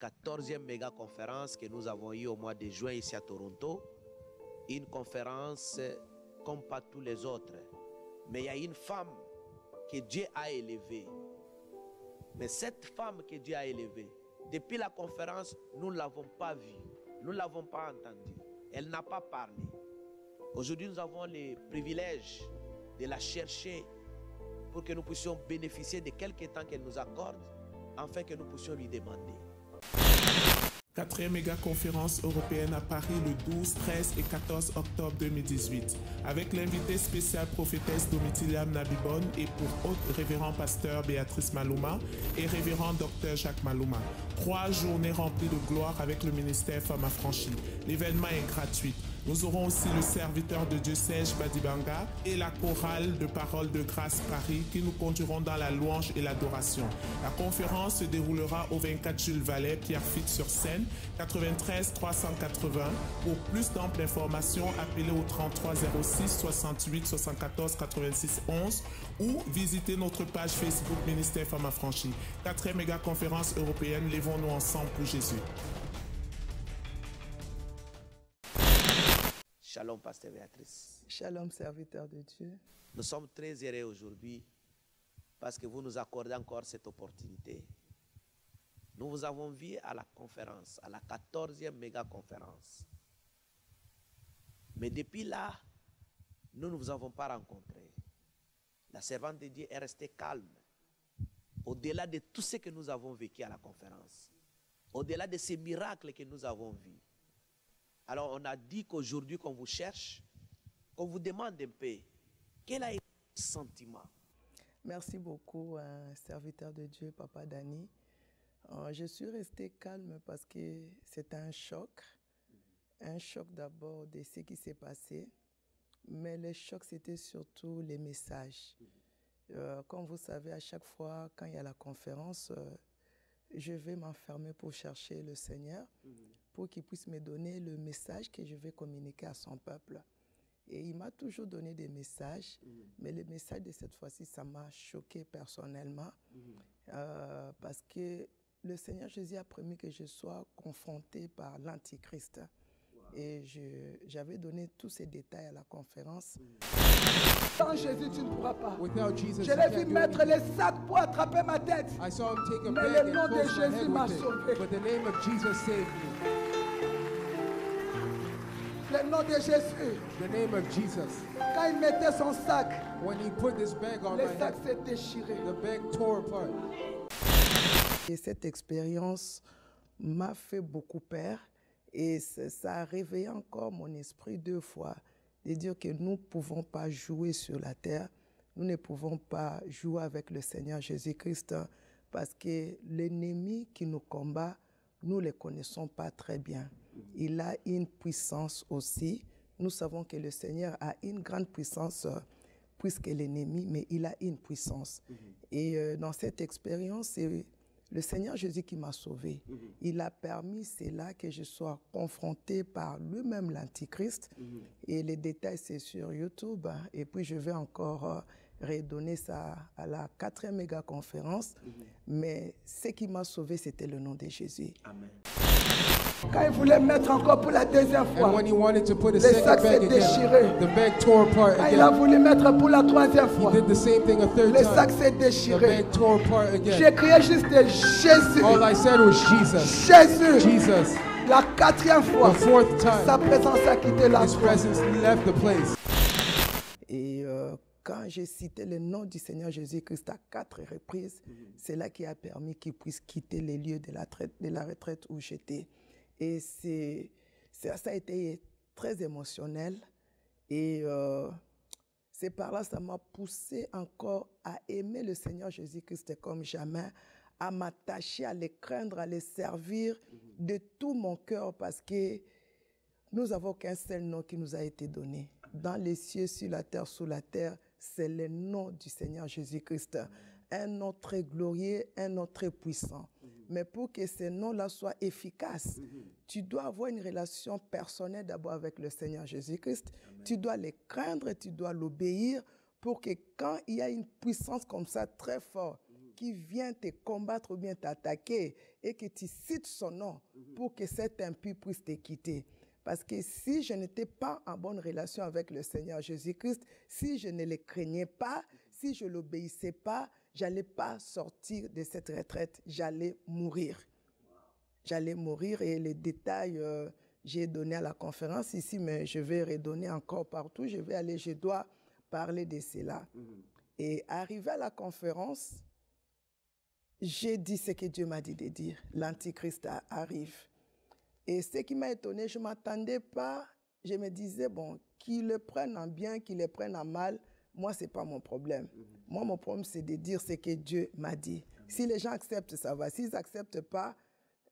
14e méga conférence que nous avons eue au mois de juin ici à Toronto. Une conférence comme pas tous les autres. Mais il y a une femme que Dieu a élevée. Mais cette femme que Dieu a élevée, depuis la conférence, nous ne l'avons pas vue. Nous ne l'avons pas entendue. Elle n'a pas parlé. Aujourd'hui, nous avons le privilège de la chercher pour que nous puissions bénéficier de quelques temps qu'elle nous accorde, afin que nous puissions lui demander. Quatrième méga conférence européenne à Paris le 12, 13 et 14 octobre 2018, avec l'invité spécial prophétesse Domitilia Nabibon et pour hôte révérend pasteur Béatrice Maluma et révérend docteur Jacques Maluma. Trois journées remplies de gloire avec le ministère Femmes Affranchies. L'événement est gratuit. Nous aurons aussi le serviteur de Dieu Serge Badibanga et la chorale de Parole de Grâce Paris qui nous conduiront dans la louange et l'adoration. La conférence se déroulera au 24 Jules Pierre Fitte sur scène, 93 380. Pour plus d'amples informations, appelez au 33 06 68 74 86 11 ou visitez notre page Facebook Ministère Femmes Affranchies. Quatrième méga conférence européenne, levons-nous ensemble pour Jésus. Shalom, Pasteur Béatrice. Shalom, serviteur de Dieu. Nous sommes très heureux aujourd'hui parce que vous nous accordez encore cette opportunité. Nous vous avons vu à la conférence, à la 14e méga conférence. Mais depuis là, nous ne vous avons pas rencontré. La servante de Dieu est restée calme. Au-delà de tout ce que nous avons vécu à la conférence, au-delà de ces miracles que nous avons vus. Alors on a dit qu'aujourd'hui qu'on vous cherche, qu'on vous demande un peu, quel a été le sentiment? Merci beaucoup, euh, serviteur de Dieu, Papa Dani. Euh, je suis resté calme parce que c'était un choc. Un choc d'abord de ce qui s'est passé, mais le choc, c'était surtout les messages. Euh, comme vous savez, à chaque fois, quand il y a la conférence, euh, je vais m'enfermer pour chercher le Seigneur, pour qu'il puisse me donner le message que je vais communiquer à son peuple. Et il m'a toujours donné des messages, mais le message de cette fois-ci, ça m'a choqué personnellement, euh, parce que le Seigneur Jésus a promis que je sois confronté par l'Antichrist. Et j'avais donné tous ces détails à la conférence. Sans Jésus, tu ne pourras pas. Without Jesus, Je l'ai vu mettre les sacs pour attraper ma tête. I saw him take a Mais le nom de Jésus m'a sauvé. But the name of Jesus saved me. Le nom de Jésus. The name of Jesus. Quand il mettait son sac, When he put this bag on le my sac s'est déchiré. the bag tore apart. Et cette expérience m'a fait beaucoup peur et ça a réveillé encore mon esprit deux fois de dire que nous ne pouvons pas jouer sur la terre, nous ne pouvons pas jouer avec le Seigneur Jésus-Christ hein, parce que l'ennemi qui nous combat, nous ne le connaissons pas très bien. Il a une puissance aussi. Nous savons que le Seigneur a une grande puissance euh, plus que l'ennemi, mais il a une puissance. Et euh, dans cette expérience, c'est le Seigneur Jésus qui m'a sauvé. Il a permis cela que je sois confronté par lui-même l'Antichrist. Et les détails, c'est sur YouTube. Et puis, je vais encore euh, redonner ça à la quatrième méga conférence. Mais ce qui m'a sauvé, c'était le nom de Jésus. Quand il voulait mettre encore pour la deuxième And fois, when he wanted to put a Le sac s'est bag déchiré. the bag tore apart quand il a again. voulu mettre pour la troisième He fois, did the same thing a third le sac time. s'est The déchiré. bag tore apart J'ai crié juste Jésus. All I said was Jesus. Jésus. Jesus. La quatrième fois, The fourth sa time, présence a quitté la his salle. presence left the place. Et euh, quand j'ai cité le nom du Seigneur Jésus-Christ à quatre reprises, c'est là qui a permis qu'il puisse quitter les lieux de la, traite- de la retraite où j'étais. Et c'est, ça a été très émotionnel. Et euh, c'est par là ça m'a poussé encore à aimer le Seigneur Jésus-Christ comme jamais, à m'attacher, à le craindre, à le servir de tout mon cœur parce que nous n'avons qu'un seul nom qui nous a été donné. Dans les cieux, sur la terre, sous la terre, c'est le nom du Seigneur Jésus-Christ. Un nom très glorieux, un nom très puissant. Mais pour que ce nom-là soit efficace, tu dois avoir une relation personnelle d'abord avec le Seigneur Jésus-Christ. Tu dois le craindre, tu dois l'obéir pour que quand il y a une puissance comme ça très forte qui vient te combattre ou bien t'attaquer et que tu cites son nom pour que cet impie puisse te quitter. Parce que si je n'étais pas en bonne relation avec le Seigneur Jésus-Christ, si je ne le craignais pas, si je l'obéissais pas, j'allais pas sortir de cette retraite, j'allais mourir. J'allais mourir et les détails, euh, j'ai donné à la conférence ici, mais je vais redonner encore partout. Je vais aller, je dois parler de cela. Et arrivé à la conférence, j'ai dit ce que Dieu m'a dit de dire. L'Antichrist arrive. Et ce qui m'a étonné, je ne m'attendais pas. Je me disais, bon, qu'ils le prennent en bien, qu'ils le prennent en mal, moi, ce n'est pas mon problème. Moi, mon problème, c'est de dire ce que Dieu m'a dit. Si les gens acceptent, ça va. S'ils n'acceptent pas,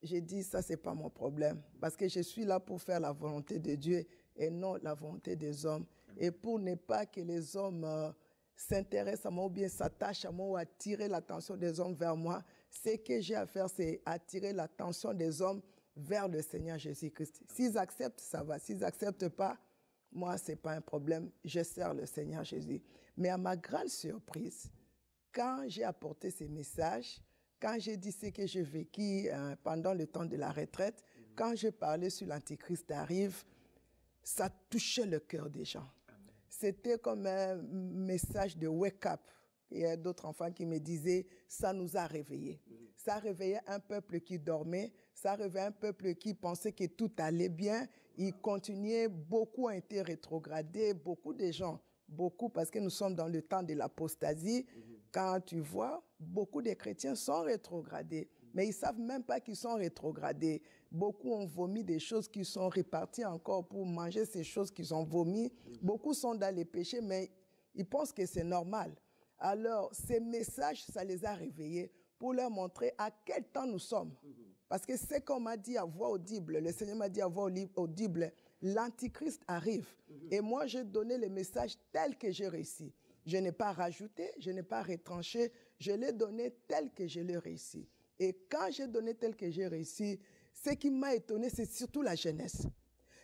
j'ai dit, ça, c'est pas mon problème. Parce que je suis là pour faire la volonté de Dieu et non la volonté des hommes. Et pour ne pas que les hommes euh, s'intéressent à moi ou bien s'attachent à moi ou attirer l'attention des hommes vers moi, ce que j'ai à faire, c'est attirer l'attention des hommes vers le Seigneur Jésus-Christ. S'ils acceptent, ça va. S'ils n'acceptent pas, moi, c'est pas un problème. Je sers le Seigneur Jésus. Mais à ma grande surprise, quand j'ai apporté ces messages, quand j'ai dit ce que j'ai vécu euh, pendant le temps de la retraite, quand j'ai parlé sur l'Antichrist arrive, ça touchait le cœur des gens. C'était comme un message de wake-up. Il y a d'autres enfants qui me disaient, ça nous a réveillés. Ça a réveillé un peuple qui dormait, ça a réveillé un peuple qui pensait que tout allait bien. Il continuait, beaucoup ont été rétrogradés, beaucoup de gens, beaucoup, parce que nous sommes dans le temps de l'apostasie. Quand tu vois, beaucoup de chrétiens sont rétrogradés, mais ils savent même pas qu'ils sont rétrogradés. Beaucoup ont vomi des choses qui sont réparties encore pour manger ces choses qu'ils ont vomi. Beaucoup sont dans les péchés, mais ils pensent que c'est normal. Alors, ces messages, ça les a réveillés pour leur montrer à quel temps nous sommes. Parce que c'est qu'on m'a dit à voix audible, le Seigneur m'a dit à voix audi- audible, l'Antichrist arrive. Et moi, j'ai donné le message tel que j'ai réussi. Je n'ai pas rajouté, je n'ai pas retranché, je l'ai donné tel que je l'ai réussi. Et quand j'ai donné tel que j'ai réussi, ce qui m'a étonné, c'est surtout la jeunesse.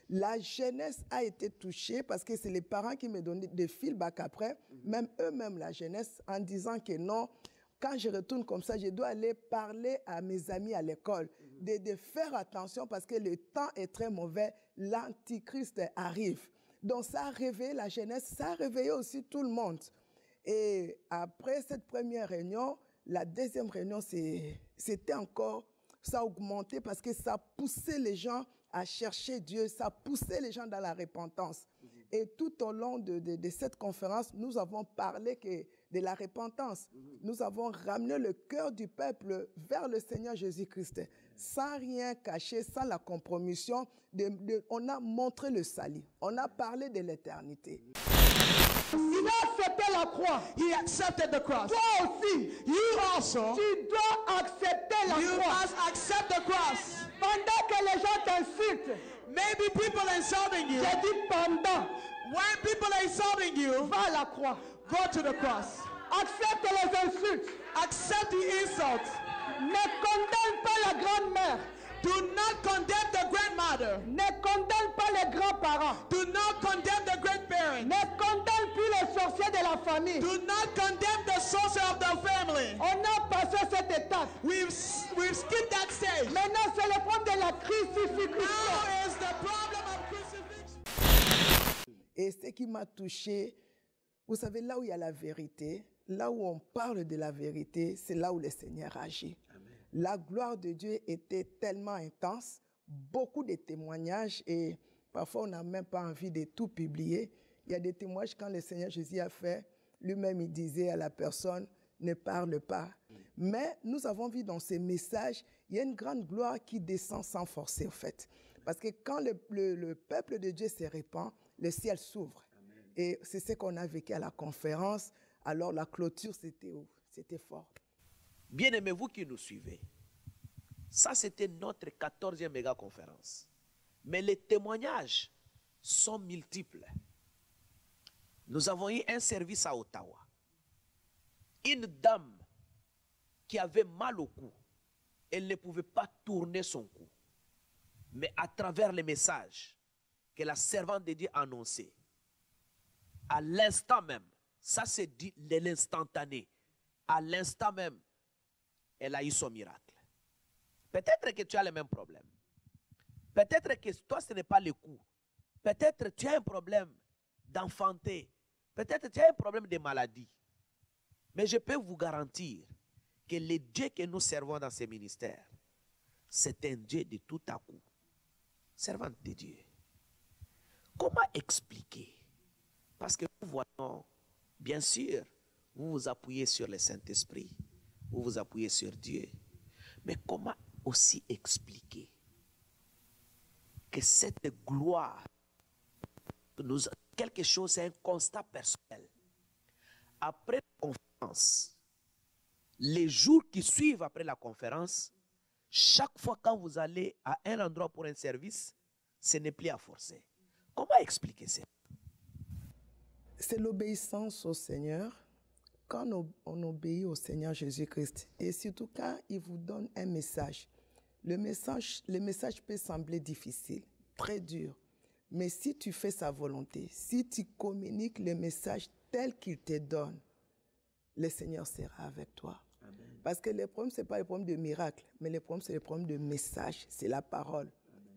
La jeunesse a été touchée parce que c'est les parents qui me donnaient des feedbacks après, même eux-mêmes, la jeunesse, en disant que non, quand je retourne comme ça, je dois aller parler à mes amis à l'école, de, de faire attention parce que le temps est très mauvais, l'antichrist arrive. Donc ça a réveillé la jeunesse, ça a réveillé aussi tout le monde. Et après cette première réunion, la deuxième réunion, c'était encore, ça a augmenté parce que ça poussait les gens à chercher Dieu, ça poussait les gens dans la repentance. Et tout au long de, de- de cette conférence, nous avons parlé que de la repentance. Nous avons ramené le cœur du peuple vers le Seigneur Jésus-Christ, sans rien cacher, sans la compromission. De- on a montré le salut, on a parlé de l'éternité. Il a accepté la croix. He accepted the cross. Toi aussi, You also, tu dois accepter la you croix. must accept the cross. Pendant les gens t'insultent, Maybe people are insulting you. j'ai dit pendant, When people are insulting you, va à la croix. go to the cross. Accepte les insultes. Accept the insults. Ne condamne pas la grand-mère. Do not condemn the grandmother. Ne condamne pas les grands-parents. Do not condemn the great. Ne condamne plus les sorciers de la famille. Do not condemn the sorcerer of the family. On a passé cette étape. We've, we've skipped that stage. Maintenant, c'est le problème de la crucifixion. Now is the problem of crucifixion. Et ce qui m'a touché, vous savez, là où il y a la vérité, là où on parle de la vérité, c'est là où le Seigneur agit. La gloire de Dieu était tellement intense, beaucoup de témoignages et parfois on n'a même pas envie de tout publier. Il y a des témoignages quand le Seigneur Jésus a fait, lui-même il disait à la personne, ne parle pas. Mais nous avons vu dans ces messages, il y a une grande gloire qui descend sans forcer, en fait. Parce que quand le, le- le peuple de Dieu se répand, le ciel s'ouvre. Et c'est ce qu'on a vécu à la conférence. Alors la clôture, c'était c'était fort. Bien-aimés, vous qui nous suivez, ça c'était notre 14e méga conférence. Mais les témoignages sont multiples. Nous avons eu un service à Ottawa. Une dame qui avait mal au cou, elle ne pouvait pas tourner son cou. Mais à travers les messages que la servante de Dieu a annoncés, à l'instant même, ça c'est dit l'instantané, à l'instant même, elle a eu son miracle. Peut-être que tu as le même problème. Peut-être que toi, ce n'est pas le coup. Peut-être tu as un problème d'enfanter. Peut-être tu as un problème de maladie. Mais je peux vous garantir que le Dieu que nous servons dans ces ministères, c'est un Dieu de tout à coup. Servant de Dieu. Comment expliquer? Parce que nous voyons, bien sûr, vous vous appuyez sur le Saint-Esprit, vous vous appuyez sur Dieu. Mais comment aussi expliquer que cette gloire, quelque chose, c'est un constat personnel. Après la conférence, les jours qui suivent après la conférence, chaque fois quand vous allez à un endroit pour un service, ce n'est plus à forcer. Comment expliquer ça? C'est l'obéissance au Seigneur. Quand on, on obéit au Seigneur Jésus-Christ, et surtout quand il vous donne un message, le message, le message peut sembler difficile, très dur. Mais si tu fais sa volonté, si tu communiques le message tel qu'il te donne, le Seigneur sera avec toi. Parce que le problème, ce n'est pas le problème de miracle, mais le problème, c'est le problème de message, c'est la parole.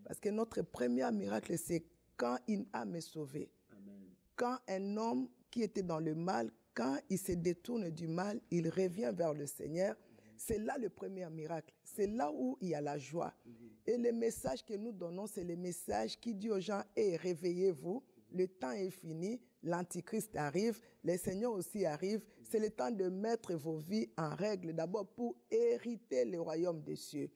Parce que notre premier miracle, c'est quand une âme est sauvée. Quand un homme qui était dans le mal, quand il se détourne du mal, il revient vers le Seigneur. C'est là le premier miracle. C'est là où il y a la joie. Et le message que nous donnons, c'est le message qui dit aux gens, hé, réveillez-vous, le temps est fini, l'Antichrist arrive, le Seigneur aussi arrive. C'est le temps de mettre vos vies en règle, d'abord pour hériter le royaume des cieux.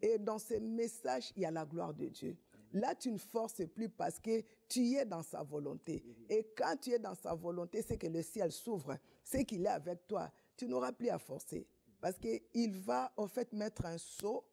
Et dans ce message, il y a la gloire de Dieu. Là, tu ne forces plus parce que tu es dans sa volonté. Et quand tu es dans sa volonté, c'est que le ciel s'ouvre, c'est qu'il est avec toi. Tu n'auras plus à forcer. Parce qu'il va en fait mettre un saut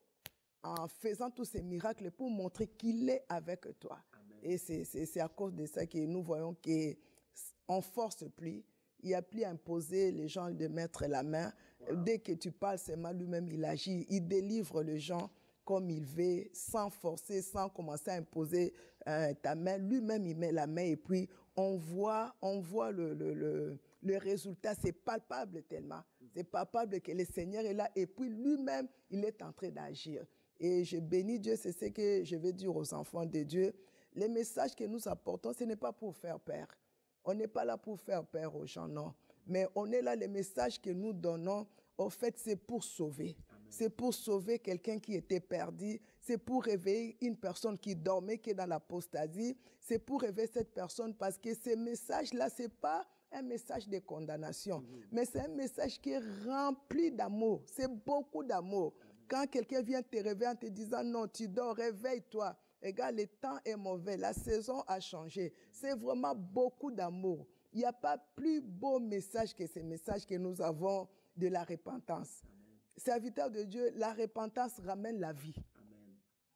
en faisant tous ces miracles pour montrer qu'il est avec toi. Et c'est à cause de ça que nous voyons qu'on force plus. Il n'y a plus à imposer les gens de mettre la main. Dès que tu parles, c'est mal lui-même, il agit. Il délivre les gens comme il veut, sans forcer, sans commencer à imposer euh, ta main. Lui-même, il met la main et puis on voit, on voit le, le, le, résultat. C'est palpable tellement. C'est palpable que le Seigneur est là et puis lui-même, il est en train d'agir. Et je bénis Dieu, c'est ce que je vais dire aux enfants de Dieu. Les messages que nous apportons, ce n'est pas pour faire peur. On n'est pas là pour faire peur aux gens, non. Mais on est là, les messages que nous donnons, au fait, c'est pour sauver. C'est pour sauver quelqu'un qui était perdu. C'est pour réveiller une personne qui dormait, qui est dans l'apostasie. C'est pour réveiller cette personne parce que ces messages-là, c'est pas un message de condamnation, mais c'est un message qui est rempli d'amour. C'est beaucoup d'amour. Quand quelqu'un vient te réveiller en te disant non, tu dors, réveille-toi. Regarde, le temps est mauvais, la saison a changé. C'est vraiment beaucoup d'amour. Il n'y a pas plus beau message que ce message que nous avons de la repentance. Serviteur de Dieu, la repentance ramène la vie.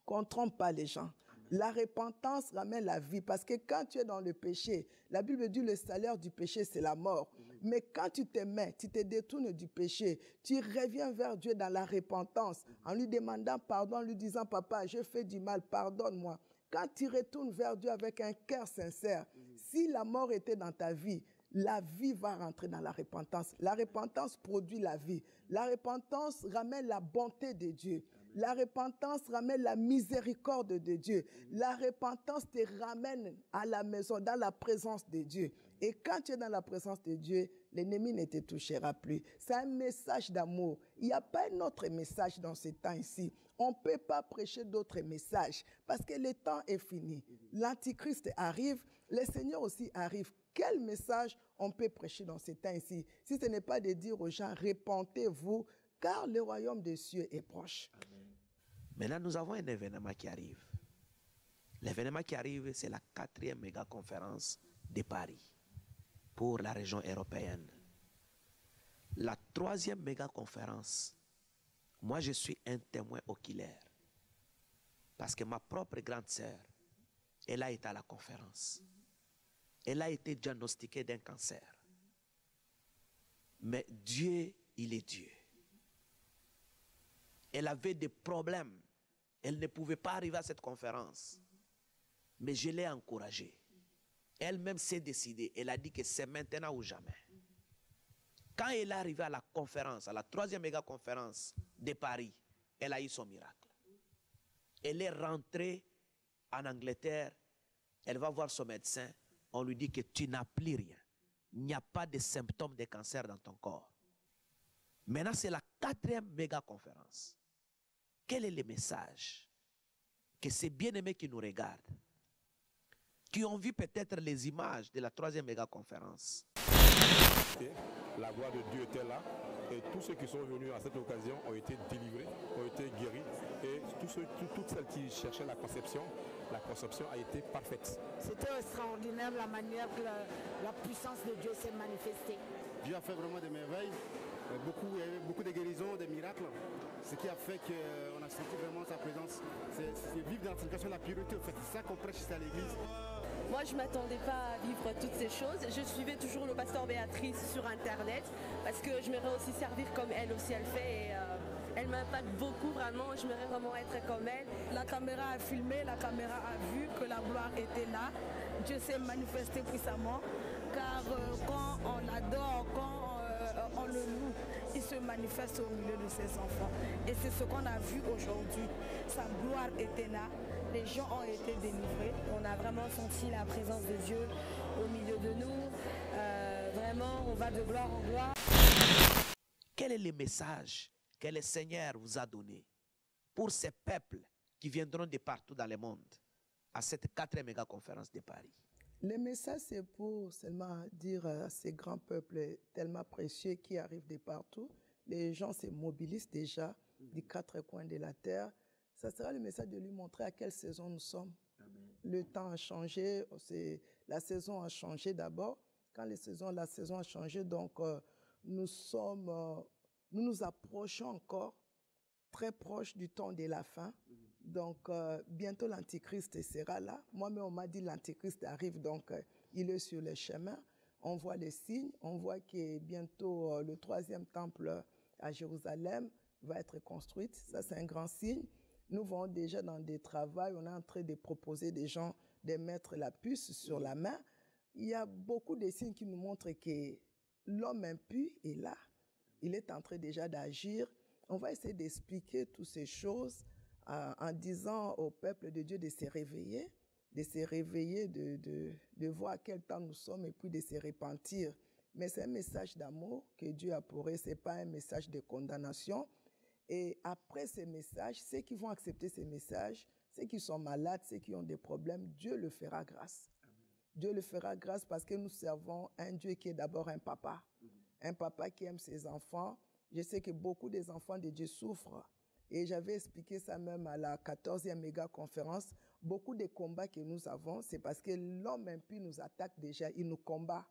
Qu'on ne trompe pas les gens. La repentance ramène la vie parce que quand tu es dans le péché, la Bible dit le salaire du péché, c'est la mort. Mais quand tu te mets, tu te détournes du péché, tu reviens vers Dieu dans la repentance en lui demandant pardon, en lui disant, papa, je fais du mal, pardonne-moi. Quand tu retournes vers Dieu avec un cœur sincère, si la mort était dans ta vie, la vie va rentrer dans la repentance. La repentance produit la vie. La repentance ramène la bonté de Dieu. La repentance ramène la miséricorde de Dieu. La repentance te ramène à la maison, dans la présence de Dieu. Et quand tu es dans la présence de Dieu, l'ennemi ne te touchera plus. C'est un message d'amour. Il n'y a pas un autre message dans ce temps ici. On ne peut pas prêcher d'autres messages parce que le temps est fini. L'Antichrist arrive, le Seigneur aussi arrive. Quel message on peut prêcher dans ce temps ici si ce n'est pas de dire aux gens, répentez-vous, car le royaume des cieux est proche. Maintenant, nous avons un événement qui arrive. L'événement qui arrive, c'est la quatrième méga conférence de Paris pour la région européenne. La troisième méga conférence, moi je suis un témoin oculaire. Parce que ma propre grande sœur, elle a été à la conférence. Elle a été diagnostiquée d'un cancer. Mais Dieu, il est Dieu. Elle avait des problèmes. Elle ne pouvait pas arriver à cette conférence. Mais je l'ai encouragée. Elle-même s'est décidée. Elle a dit que c'est maintenant ou jamais. Quand elle est arrivée à la conférence, à la troisième méga conférence de Paris, elle a eu son miracle. Elle est rentrée en Angleterre, elle va voir son médecin, on lui dit que tu n'as plus rien. Il n'y a pas de symptômes de cancer dans ton corps. Maintenant, c'est la quatrième méga conférence. Quel est le message que ces bien-aimés qui nous regardent, qui ont vu peut-être les images de la troisième méga conférence, la gloire de Dieu était là et tous ceux qui sont venus à cette occasion ont été délivrés, ont été guéris et tous ceux, tout- toutes celles qui cherchaient la conception, la conception a été parfaite. C'était extraordinaire la manière que la, la puissance de Dieu s'est manifestée. Dieu a fait vraiment des merveilles. Euh, Beaucoup, il y a eu beaucoup de guérisons, des miracles. Ce qui a fait qu'on a senti vraiment sa présence. C'est vivre dans la la pureté. En fait. C'est ça qu'on prêche ici à l'église. Moi, je ne m'attendais pas à vivre toutes ces choses. Je suivais toujours le pasteur Béatrice sur Internet parce que je m'aimerais aussi servir comme elle aussi elle fait. Et, euh, elle m'impacte beaucoup vraiment. Je m'aimerais vraiment être comme elle. La caméra a filmé, la caméra a vu que la gloire était là. Dieu s'est manifesté puissamment. Car euh, quand on l'adore, quand euh, on le loue, il se manifeste au milieu de ses enfants. Et c'est ce qu'on a vu aujourd'hui. Sa gloire était là. Les gens ont été délivrés. On a vraiment senti la présence de Dieu au milieu de nous. Euh, vraiment, on va de gloire en gloire. quel est le message que le Seigneur vous a donné pour ces peuples qui viendront de partout dans le monde à cette quatrième méga conférence de Paris? Le message, c'est pour seulement dire à ces grands peuples tellement précieux qui arrivent de partout, les gens se mobilisent déjà des quatre coins de la terre. Ça sera le message de lui montrer à quelle saison nous sommes. Le temps a changé, c'est- la saison a changé d'abord. Quand les saisons, la saison a changé, donc euh, nous sommes, euh, nous nous approchons encore très proche du temps de la fin. Donc, euh, bientôt l'Antichrist sera là. Moi-même, on m'a dit l'Antichrist arrive, donc il est sur le chemin. On voit les signes, on voit que bientôt le troisième temple à Jérusalem va être construit. Ça, c'est un grand signe. Nous voyons déjà dans des travaux, on est en train de proposer des gens de mettre la puce sur la main. Il y a beaucoup de signes qui nous montrent que l'homme impur est là. Il est en train déjà d'agir. On va essayer d'expliquer toutes ces choses euh, en disant au peuple de Dieu de se réveiller, de se réveiller, de, voir à quel temps nous sommes et puis de se repentir. Mais c'est un message d'amour que Dieu a pour eux, ce n'est pas un message de condamnation. Et après ces messages, ceux qui vont accepter ces messages, ceux qui sont malades, ceux qui ont des problèmes, Dieu le fera grâce. Dieu le fera grâce parce que nous servons un Dieu qui est d'abord un papa. Un papa qui aime ses enfants. Je sais que beaucoup des enfants de Dieu souffrent. Et j'avais expliqué ça même à la 14e méga conférence. Beaucoup des combats que nous avons, c'est parce que l'homme impur nous attaque déjà, il nous combat.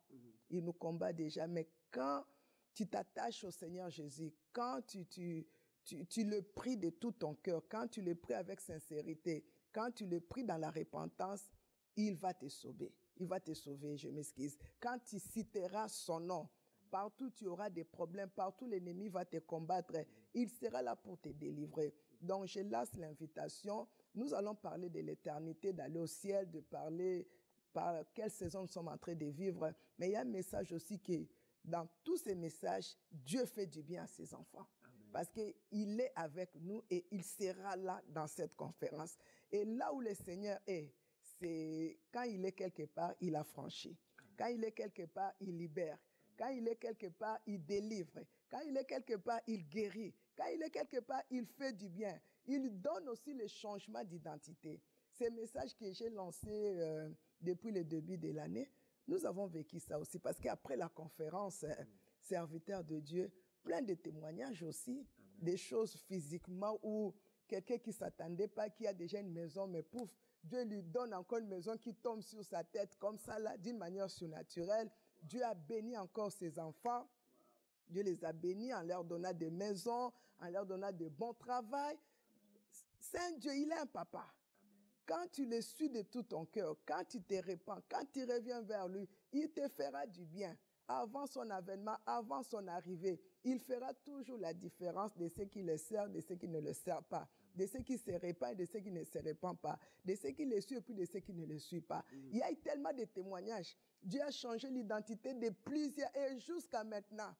Il nous combat déjà. Mais quand tu t'attaches au Seigneur Jésus, quand tu, tu, tu, le pries de tout ton cœur, quand tu le pries avec sincérité, quand tu le pries dans la repentance, il va te sauver. Il va te sauver, je m'excuse. Quand tu citeras son nom, partout tu auras des problèmes, partout l'ennemi va te combattre, il sera là pour te délivrer. Donc je lance l'invitation. Nous allons parler de l'éternité, d'aller au ciel, de parler par quelle saison nous sommes en train de vivre. Mais il y a un message aussi qui, dans tous ces messages, Dieu fait du bien à ses enfants. Parce qu'il est avec nous et il sera là dans cette conférence. Et là où le Seigneur est, c'est quand il est quelque part, il a franchi. Quand il est quelque part, il libère. Quand il est quelque part, il délivre. Quand il est quelque part, il guérit. Quand il est quelque part, il fait du bien. Il donne aussi le changement d'identité. Ces messages que j'ai lancés euh, depuis le début de l'année, nous avons vécu ça aussi parce qu'après la conférence, euh, serviteur de Dieu, plein de témoignages aussi, des choses physiquement où quelqu'un qui s'attendait pas, qui a déjà une maison, mais pouf, Dieu lui donne encore une maison qui tombe sur sa tête comme ça, là, d'une manière surnaturelle. Dieu a béni encore ses enfants. Dieu les a bénis en leur donnant des maisons, en leur donnant de bons travail. Un Dieu, il est un papa. Quand tu le suis de tout ton cœur, quand tu te répands, quand tu reviens vers lui, il te fera du bien. Avant son avènement, avant son arrivée, il fera toujours la différence de ceux qui le servent, de ceux qui ne le servent pas, de ceux qui se répandent et de ceux qui ne se répandent pas, de ceux qui le suivent et puis de ceux qui ne le suivent pas. Il y a eu tellement de témoignages. Dieu a changé l'identité de plusieurs et jusqu'à maintenant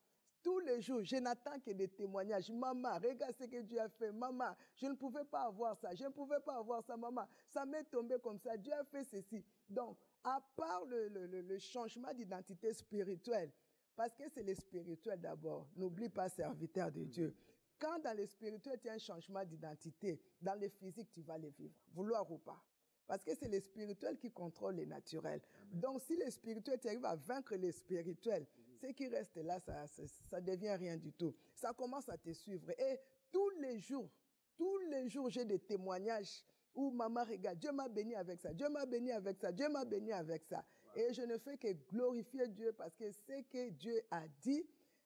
tous les jours, je n'attends que des témoignages. Maman, regarde ce que Dieu a fait. Maman, je ne pouvais pas avoir ça. Je ne pouvais pas avoir ça, maman. Ça m'est tombé comme ça. Dieu a fait ceci. Donc, à part le, le, le changement d'identité spirituelle, parce que c'est le spirituel d'abord. N'oublie pas, serviteur de Dieu. Quand dans le spirituel, tu as un changement d'identité, dans le physique, tu vas le vivre, vouloir ou pas. Parce que c'est le spirituel qui contrôle le naturel. Donc, si le spirituel, tu arrives à vaincre le spirituel, ce qui reste là, ça, ça, devient rien du tout. Ça commence à te suivre. Et tous les jours, tous les jours, j'ai des témoignages où maman regarde, Dieu m'a béni avec ça, Dieu m'a béni avec ça, Dieu m'a béni avec ça. Et je ne fais que glorifier Dieu parce que ce que Dieu a dit,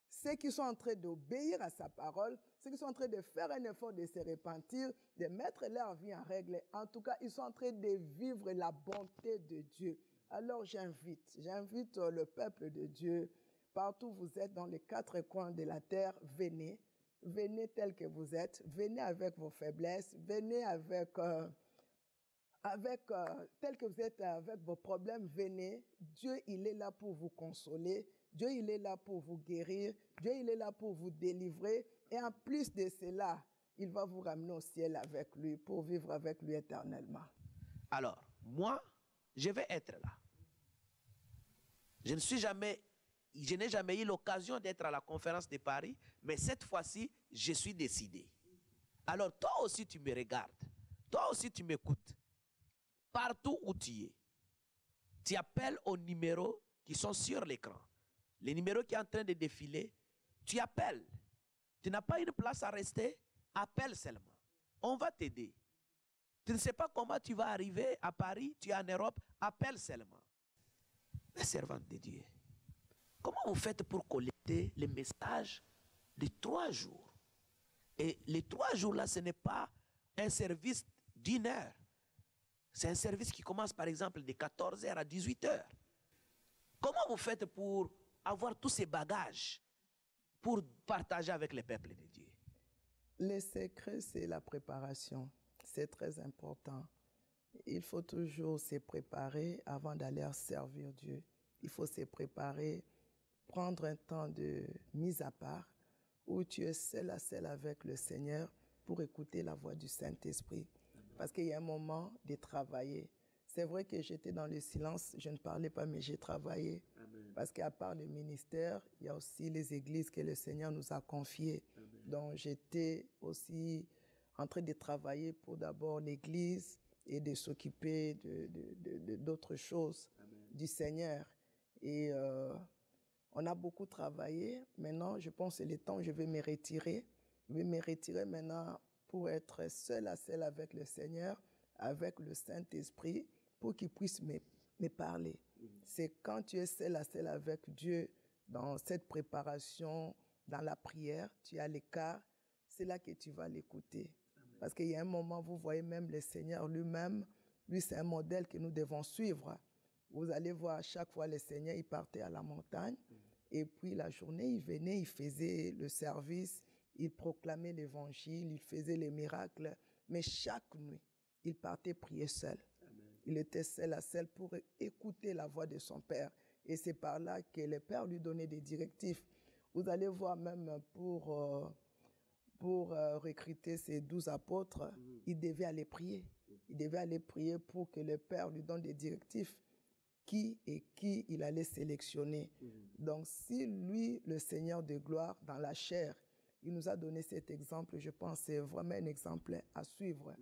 ceux qui sont en train d'obéir à sa parole, ceux qui sont en train de faire un effort de se repentir, de mettre leur vie en règle, en tout cas, ils sont en train de vivre la bonté de Dieu. Alors j'invite, j'invite le peuple de Dieu, partout où vous êtes dans les quatre coins de la terre, venez, venez tel que vous êtes, venez avec vos faiblesses, venez avec, euh, avec euh, tel que vous êtes avec vos problèmes, venez. Dieu, il est là pour vous consoler. Dieu, il est là pour vous guérir. Dieu, il est là pour vous délivrer. Et en plus de cela, il va vous ramener au ciel avec lui pour vivre avec lui éternellement. Alors, moi, je vais être là. Je ne suis jamais, je n'ai jamais eu l'occasion d'être à la conférence de Paris, mais cette fois-ci, je suis décidé. Alors, toi aussi, tu me regardes. Toi aussi, tu m'écoutes. Partout où tu es, tu appelles aux numéros qui sont sur l'écran. Les numéros qui sont en train de défiler, tu appelles. Tu n'as pas une place à rester, appelle seulement. On va t'aider. Tu ne sais pas comment tu vas arriver à Paris, tu es en Europe, appelle seulement. Les servantes de Dieu, comment vous faites pour collecter les messages de trois jours? Et les trois jours-là, ce n'est pas un service d'une heure. C'est un service qui commence par exemple de 14h à 18h. Comment vous faites pour avoir tous ces bagages pour partager avec les peuples de Dieu? Le secret, c'est la préparation. C'est très important. Il faut toujours se préparer avant d'aller servir Dieu. Il faut se préparer, prendre un temps de mise à part où tu es seul à seul avec le Seigneur pour écouter la voix du Saint-Esprit. Parce qu'il y a un moment de travailler. C'est vrai que j'étais dans le silence, je ne parlais pas, mais j'ai travaillé. Parce qu'à part le ministère, il y a aussi les églises que le Seigneur nous a confiées. Donc j'étais aussi en train de travailler pour d'abord l'église et de s'occuper de, d'autres choses du Seigneur. Et euh, on a beaucoup travaillé. Maintenant, je pense que c'est le temps où je vais me retirer. Je vais me retirer maintenant pour être seul à seul avec le Seigneur, avec le Saint-Esprit, pour qu'il puisse me, me parler. C'est quand tu es seul à seul avec Dieu, dans cette préparation, dans la prière, tu es à l'écart, c'est là que tu vas l'écouter. Parce qu'il y a un moment, vous voyez même le Seigneur lui-même, lui c'est un modèle que nous devons suivre. Vous allez voir à chaque fois le Seigneur, il partait à la montagne, et puis la journée, il venait, il faisait le service, il proclamait l'évangile, il faisait les miracles, mais chaque nuit, il partait prier seul. Il était seul à seul pour écouter la voix de son Père. Et c'est par là que le Père lui donnait des directives. Vous allez voir même pour, euh, pour euh, recruter ces douze apôtres, il devait aller prier. Il devait aller prier pour que le Père lui donne des directives qui et qui il allait sélectionner. Donc si lui, le Seigneur de gloire, dans la chair, il nous a donné cet exemple, je pense c'est vraiment un exemple à suivre.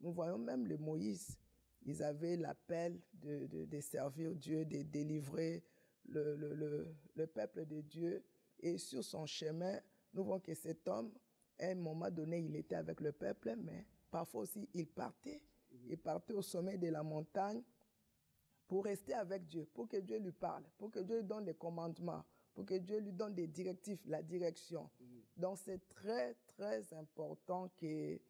Nous voyons même le Moïse. Ils avaient l'appel de, de, de, servir Dieu, de délivrer le, le, le, le, peuple de Dieu. Et sur son chemin, nous voyons que cet homme, à un moment donné, il était avec le peuple, mais parfois aussi, il partait. Il partait au sommet de la montagne pour rester avec Dieu, pour que Dieu lui parle, pour que Dieu lui donne les commandements, pour que Dieu lui donne des directives, la direction. Donc c'est très, très important qu'il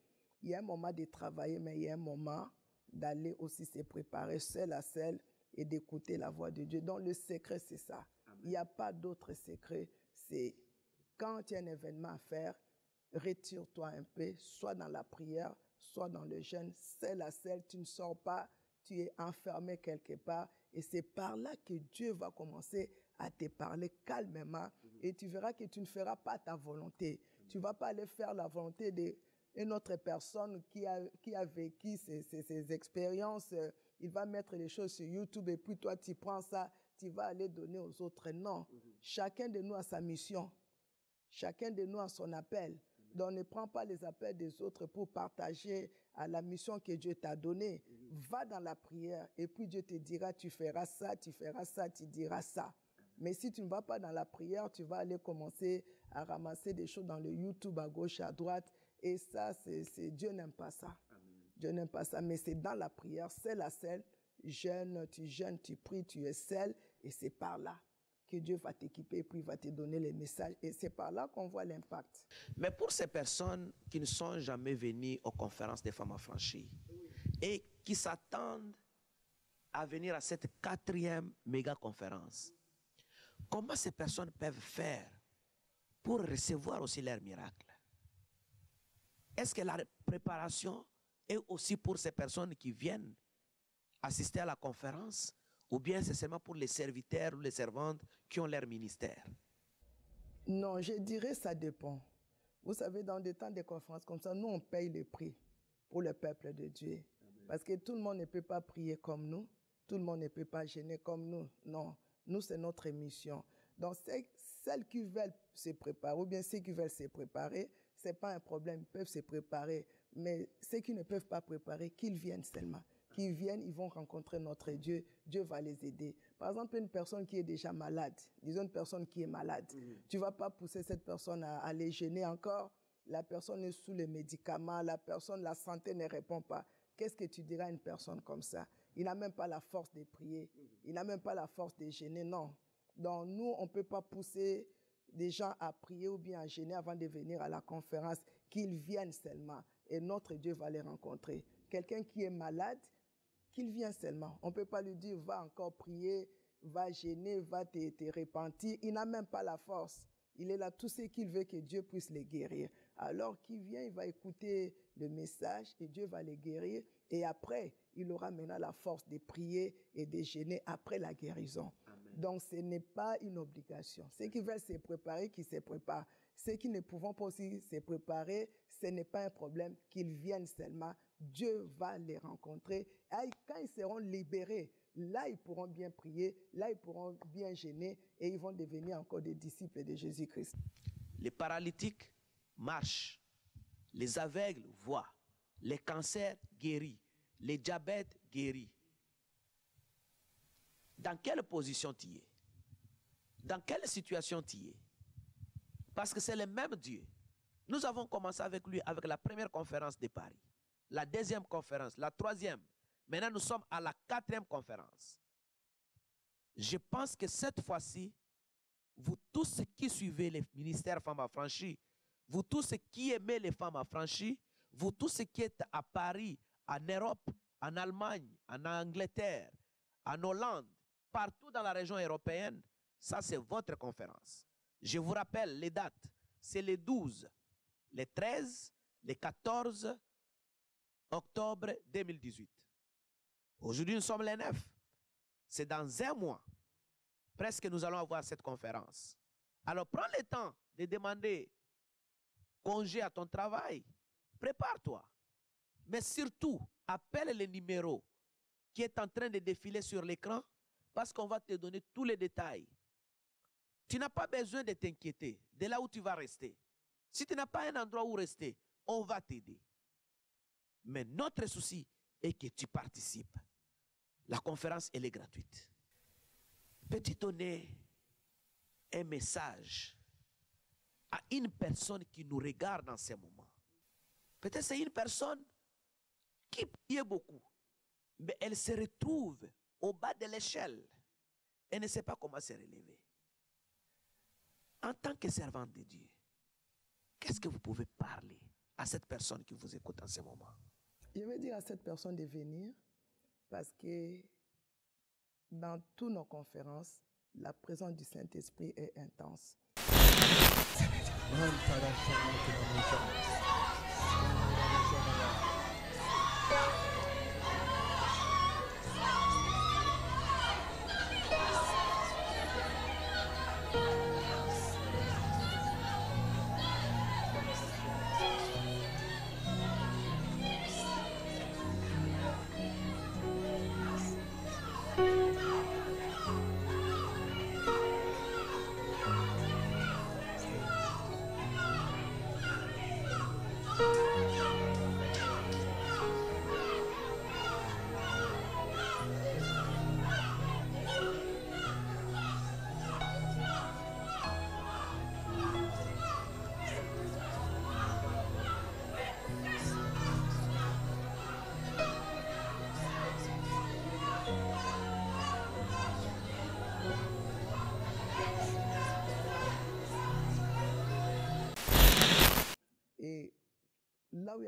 y ait un moment de travailler, mais il y a un moment d'aller aussi se préparer seul à seul et d'écouter la voix de Dieu. Donc le secret, c'est ça. Il n'y a pas d'autre secret. C'est quand il y a un événement à faire, retire-toi un peu, soit dans la prière, soit dans le jeûne, seul à seul, tu ne sors pas, tu es enfermé quelque part. Et c'est par là que Dieu va commencer à te parler calmement Et tu verras que tu ne feras pas ta volonté. Tu vas pas aller faire la volonté d'une autre personne qui a, qui a vécu ces expériences. Il va mettre les choses sur YouTube et puis toi, tu prends ça, tu vas aller donner aux autres. Non. Chacun de nous a sa mission. Chacun de nous a son appel. Donc ne prends pas les appels des autres pour partager à la mission que Dieu t'a donnée. Va dans la prière et puis Dieu te dira, tu feras ça, tu feras ça, tu diras ça. Mais si tu ne vas pas dans la prière, tu vas aller commencer à ramasser des choses dans le YouTube à gauche, à droite. Et ça, c'est Dieu n'aime pas ça. Dieu n'aime pas ça. Mais c'est dans la prière, c'est la selle. Jeûne, tu jeûnes, tu pries, tu es seul. Et c'est par là que Dieu va t'équiper et puis il va te donner les messages. Et c'est par là qu'on voit l'impact. Mais pour ces personnes qui ne sont jamais venues aux conférences des femmes affranchies et qui s'attendent à venir à cette quatrième méga conférence, comment ces personnes peuvent faire pour recevoir aussi leur miracle Est-ce que la préparation est aussi pour ces personnes qui viennent assister à la conférence ou bien c'est seulement pour les serviteurs ou les servantes qui ont leur ministère? Non, je dirais ça dépend. Vous savez, dans des temps de conférences comme ça, nous, on paye le prix pour le peuple de Dieu. Parce que tout le monde ne peut pas prier comme nous, tout le monde ne peut pas gêner comme nous. Non, nous, c'est notre mission. Donc, celles qui veulent se préparer, ou bien ceux qui veulent se préparer, c'est pas un problème, ils peuvent se préparer. Mais ceux qui ne peuvent pas préparer, qu'ils viennent seulement qui viennent, ils vont rencontrer notre Dieu. Dieu va les aider. Par exemple, une personne qui est déjà malade, disons une personne qui est malade, Mhm. tu vas pas pousser cette personne à aller gêner encore. La personne est sous les médicaments, la personne, la santé ne répond pas. Qu'est-ce que tu diras à une personne comme ça? Il n'a même pas la force de prier. Il n'a même pas la force de gêner. Non. Donc nous, on peut pas pousser des gens à prier ou bien à gêner avant de venir à la conférence, qu'ils viennent seulement et notre Dieu va les rencontrer. Quelqu'un qui est malade, qu'il vienne seulement. On ne peut pas lui dire, va encore prier, va gêner, va te, te repentir. Il n'a même pas la force. Il est là, tout ce qu'il veut que Dieu puisse les guérir. Alors qu'il vient, il va écouter le message et Dieu va les guérir. Et après, il aura maintenant la force de prier et de gêner après la guérison. Donc, ce n'est pas une obligation. Ceux qui veulent se préparer, qui se préparent. Ceux qui ne pouvons pas aussi se préparer, ce n'est pas un problème qu'ils viennent seulement. Dieu va les rencontrer. Et quand ils seront libérés, là, ils pourront bien prier, là, ils pourront bien gêner et ils vont devenir encore des disciples de Jésus-Christ. Les paralytiques marchent, les aveugles voient, les cancers guéris, les diabètes guéris. Dans quelle position tu es? Dans quelle situation tu es? Parce que c'est le même Dieu. Nous avons commencé avec lui avec la première conférence de Paris, la deuxième conférence, la troisième. Maintenant, nous sommes à la quatrième conférence. Je pense que cette fois-ci, vous tous qui suivez les ministères femmes affranchies, vous tous qui aimez les femmes affranchies, vous tous qui êtes à Paris, en Europe, en Allemagne, en Angleterre, en Hollande, partout dans la région européenne, ça c'est votre conférence. Je vous rappelle les dates. C'est les 12, les 13, les 14 octobre 2018. Aujourd'hui, nous sommes les 9. C'est dans un mois, presque nous allons avoir cette conférence. Alors prends le temps de demander congé à ton travail. Prépare-toi. Mais surtout, appelle le numéro qui est en train de défiler sur l'écran parce qu'on va te donner tous les détails. Tu n'as pas besoin de t'inquiéter de là où tu vas rester. Si tu n'as pas un endroit où rester, on va t'aider. Mais notre souci est que tu participes. La conférence, elle est gratuite. Peux-tu donner un message à une personne qui nous regarde en ce moment Peut-être c'est une personne qui priait beaucoup, mais elle se retrouve au bas de l'échelle. Elle ne sait pas comment se relever. En tant que servante de Dieu, qu'est-ce que vous pouvez parler à cette personne qui vous écoute en ce moment? Je veux dire à cette personne de venir parce que dans toutes nos conférences, la présence du Saint-Esprit est intense.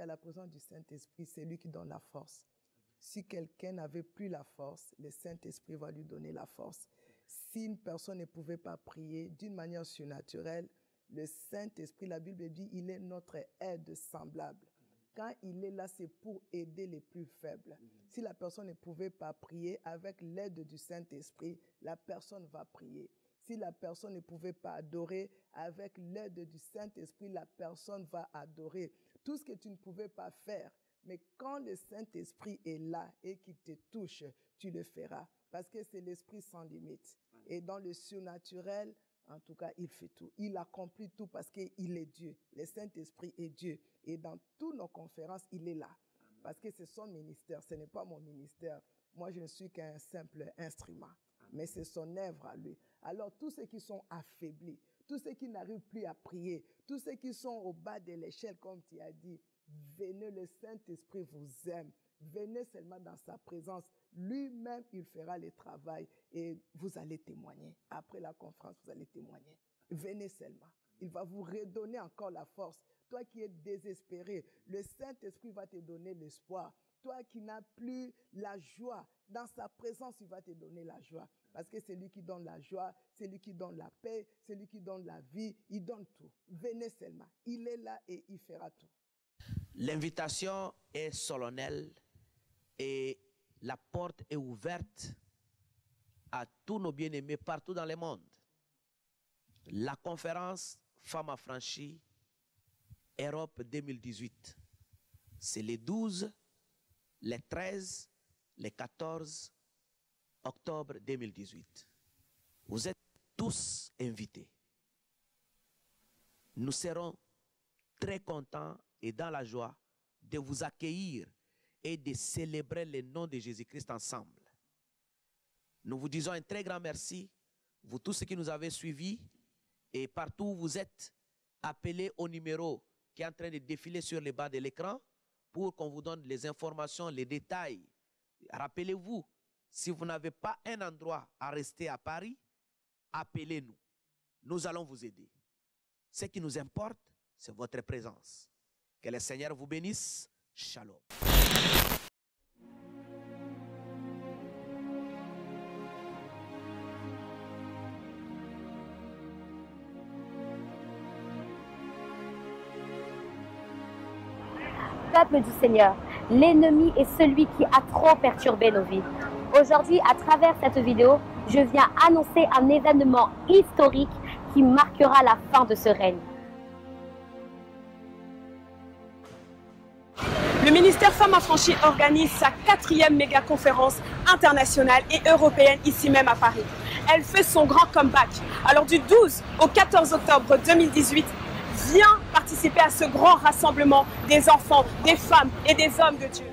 La présence du Saint-Esprit, c'est lui qui donne la force. Si quelqu'un n'avait plus la force, le Saint-Esprit va lui donner la force. Si une personne ne pouvait pas prier d'une manière surnaturelle, le Saint-Esprit, la Bible dit, il est notre aide semblable. Quand il est là, c'est pour aider les plus faibles. Si la personne ne pouvait pas prier avec l'aide du Saint-Esprit, la personne va prier. Si la personne ne pouvait pas adorer avec l'aide du Saint-Esprit, la personne va adorer. Tout ce que tu ne pouvais pas faire, mais quand le Saint-Esprit est là et qu'il te touche, tu le feras. Parce que c'est l'Esprit sans limite. Et dans le surnaturel, en tout cas, il fait tout. Il accomplit tout parce qu'il est Dieu. Le Saint-Esprit est Dieu. Et dans toutes nos conférences, il est là. Parce que c'est son ministère, ce n'est pas mon ministère. Moi, je ne suis qu'un simple instrument. Mais c'est son œuvre à lui. Alors, tous ceux qui sont affaiblis, tous ceux qui n'arrivent plus à prier, tous ceux qui sont au bas de l'échelle, comme tu as dit, venez, le Saint-Esprit vous aime. Venez seulement dans sa présence. Lui-même, il fera le travail et vous allez témoigner. Après la conférence, vous allez témoigner. Venez seulement. Il va vous redonner encore la force. Toi qui es désespéré, le Saint-Esprit va te donner l'espoir. Toi qui n'as plus la joie, dans sa présence, il va te donner la joie. Parce que c'est lui qui donne la joie, c'est lui qui donne la paix, c'est lui qui donne la vie, il donne tout. Venez seulement. Il est là et il fera tout. L'invitation est solennelle et la porte est ouverte à tous nos bien-aimés partout dans le monde. La conférence Femmes affranchies Europe 2018, c'est les 12, les 13, les 14 octobre 2018. Vous êtes tous invités. Nous serons très contents et dans la joie de vous accueillir et de célébrer le nom de Jésus-Christ ensemble. Nous vous disons un très grand merci, vous tous ceux qui nous avez suivis, et partout où vous êtes, appelez au numéro qui est en train de défiler sur le bas de l'écran pour qu'on vous donne les informations, les détails. Rappelez-vous, si vous n'avez pas un endroit à rester à Paris, appelez-nous. Nous allons vous aider. Ce qui nous importe, c'est votre présence. Que le Seigneur vous bénisse. Shalom. Du Seigneur, l'ennemi est celui qui a trop perturbé nos vies. Aujourd'hui, à travers cette vidéo, je viens annoncer un événement historique qui marquera la fin de ce règne. Le ministère Femmes Affranchies organise sa quatrième méga conférence internationale et européenne ici même à Paris. Elle fait son grand comeback. Alors du 12 au 14 octobre 2018, viens participer à ce grand rassemblement des enfants, des femmes et des hommes de Dieu.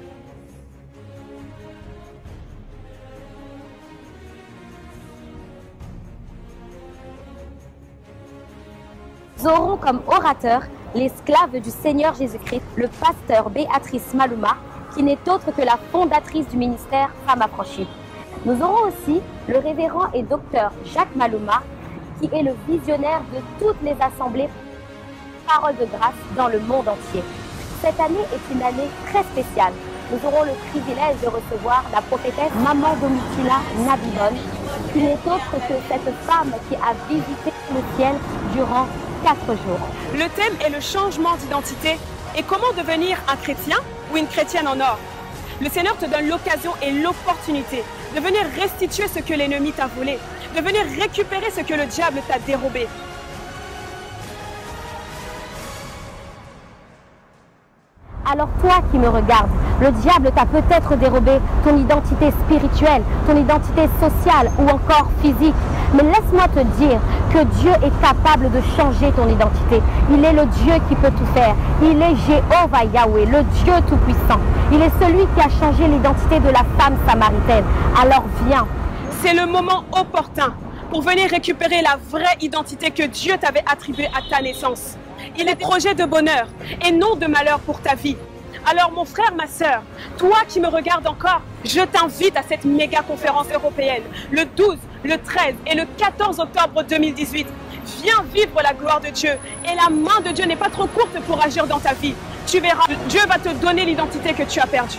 Nous aurons comme orateur l'esclave du Seigneur Jésus-Christ, le pasteur Béatrice Maluma, qui n'est autre que la fondatrice du ministère Femmes Affranchies. Nous aurons aussi le révérend et docteur Jacques Maluma, qui est le visionnaire de toutes les assemblées Parole de grâce dans le monde entier. Cette année est une année très spéciale. Nous aurons le privilège de recevoir la prophétesse Maman Domitila Nabibon, qui n'est autre que cette femme qui a visité le ciel durant quatre jours. Le thème est le changement d'identité et comment devenir un chrétien ou une chrétienne en or. Le Seigneur te donne l'occasion et l'opportunité de venir restituer ce que l'ennemi t'a volé, de venir récupérer ce que le diable t'a dérobé. Alors toi qui me regardes, le diable t'a peut-être dérobé ton identité spirituelle, ton identité sociale ou encore physique. Mais laisse-moi te dire que Dieu est capable de changer ton identité. Il est le Dieu qui peut tout faire. Il est Jéhovah Yahweh, le Dieu Tout-Puissant. Il est celui qui a changé l'identité de la femme samaritaine. Alors viens. C'est le moment opportun pour venir récupérer la vraie identité que Dieu t'avait attribuée à ta naissance. Il est projet de bonheur et non de malheur pour ta vie. Alors mon frère, ma sœur, toi qui me regardes encore, je t'invite à cette méga conférence européenne le 12, le 13 et le 14 octobre 2018. Viens vivre la gloire de Dieu et la main de Dieu n'est pas trop courte pour agir dans ta vie. tu verras, Dieu va te donner l'identité que tu as perdue.